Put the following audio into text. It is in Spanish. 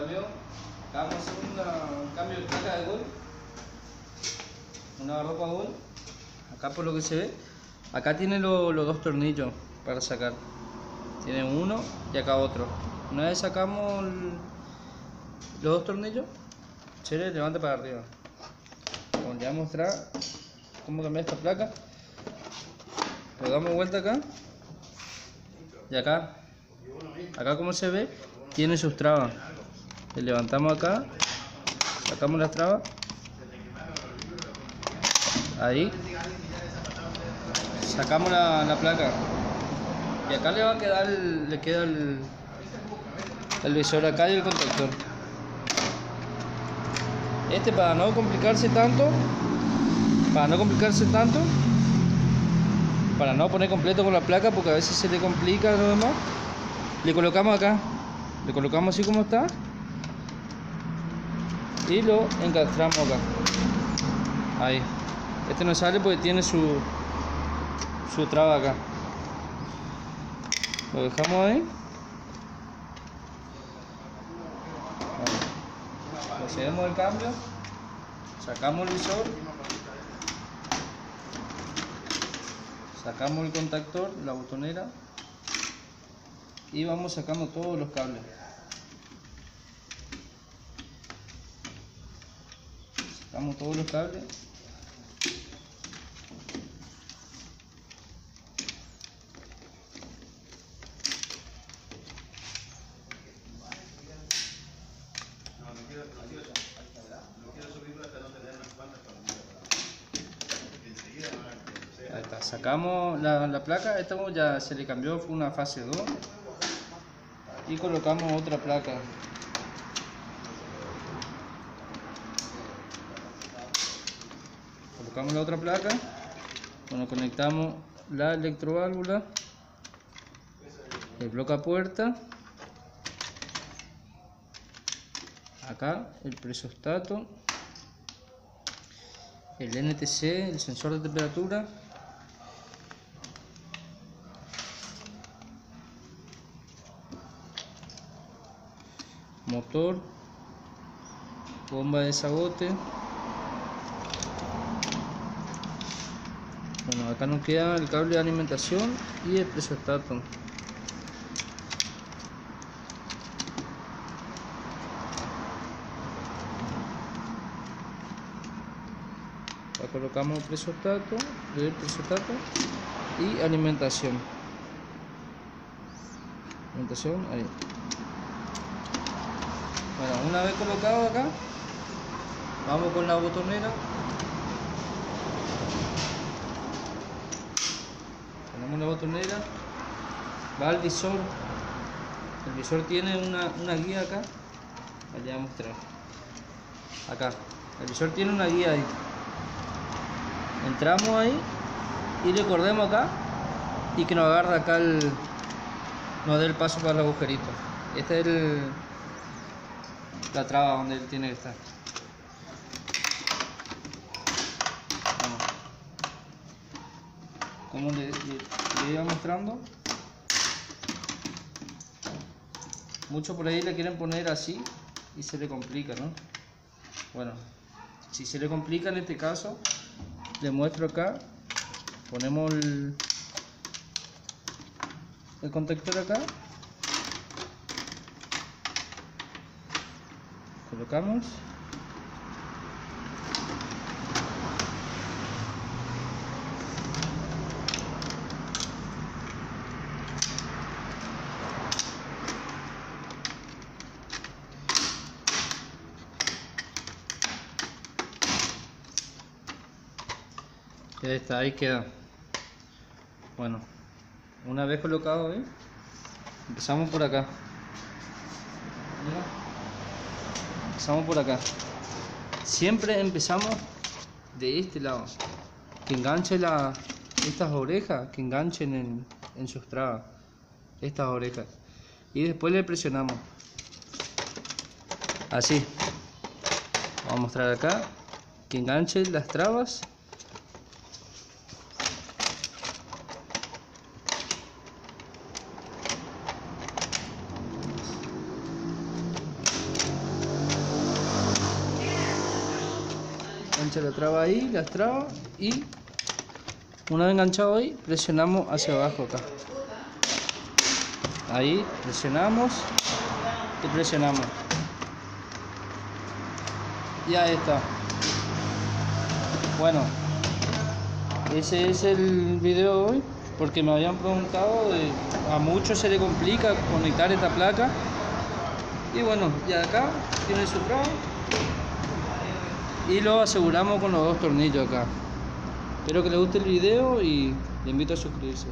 cambio, una- un cambio de placa de gol. Una ropa gol. Acá por lo que se ve. Acá tiene lo- los dos tornillos para sacar. Tiene uno y acá otro. Una vez sacamos los dos tornillos, se le levanta para arriba. Le voy a mostrar cómo cambiar esta placa. Le damos vuelta acá. Y acá. Acá como se ve, tiene sus trabas. Le levantamos acá. Sacamos las trabas. Ahí. Sacamos la, la placa. Y acá le va a quedar el, le queda el, el visor acá y el contactor. Este para no complicarse tanto, para no complicarse tanto, para no poner completo con la placa porque a veces se le complica lo demás, le colocamos acá, le colocamos así como está y lo encastramos acá. Ahí. Este no sale porque tiene su su traba acá. Lo dejamos ahí. Procedemos el cambio. Sacamos el visor. Sacamos el contactor, la botonera. Y vamos sacando todos los cables. Sacamos todos los cables. Ahí está, sacamos la, la placa, esta ya se le cambió, fue una fase 2 y colocamos otra placa. Colocamos la otra placa, bueno, conectamos la electroválvula, el bloque a puerta, acá el presostato, el NTC, el sensor de temperatura, motor, bomba de desagote. Acá nos queda el cable de alimentación y el presostato. Acá colocamos presostato, el presostato y alimentación. Alimentación ahí. Bueno, una vez colocado acá, vamos con la botonera. Ponemos la botonera, va al visor. El visor tiene una, una guía acá. Voy a. Acá. El visor tiene una guía ahí. Entramos ahí y recordemos acá y que nos agarra acá el. nos dé el paso para el agujerito. Este es el la traba donde él tiene que estar. Como le, iba mostrando, muchos por ahí le quieren poner así y se le complica, ¿no? Bueno, si se le complica en este caso, le muestro acá, ponemos el, el contactor acá. Colocamos ya está ahí queda bueno una vez colocado ¿eh? empezamos por acá. Empezamos por acá. Siempre empezamos de este lado. Que enganche la, estas orejas, que enganchen en, en sus trabas. Estas orejas. Y después le presionamos. Así. Vamos a mostrar acá. Que enganche las trabas. Engancha la traba ahí, la traba y una vez enganchado ahí, presionamos hacia abajo acá. Ahí, presionamos y presionamos. Y ahí está. Bueno, ese es el video de hoy, porque me habían preguntado, a muchos se le complica conectar esta placa. Y bueno, ya acá tiene su traba y lo aseguramos con los dos tornillos acá. Espero que les guste el video y le invito a suscribirse.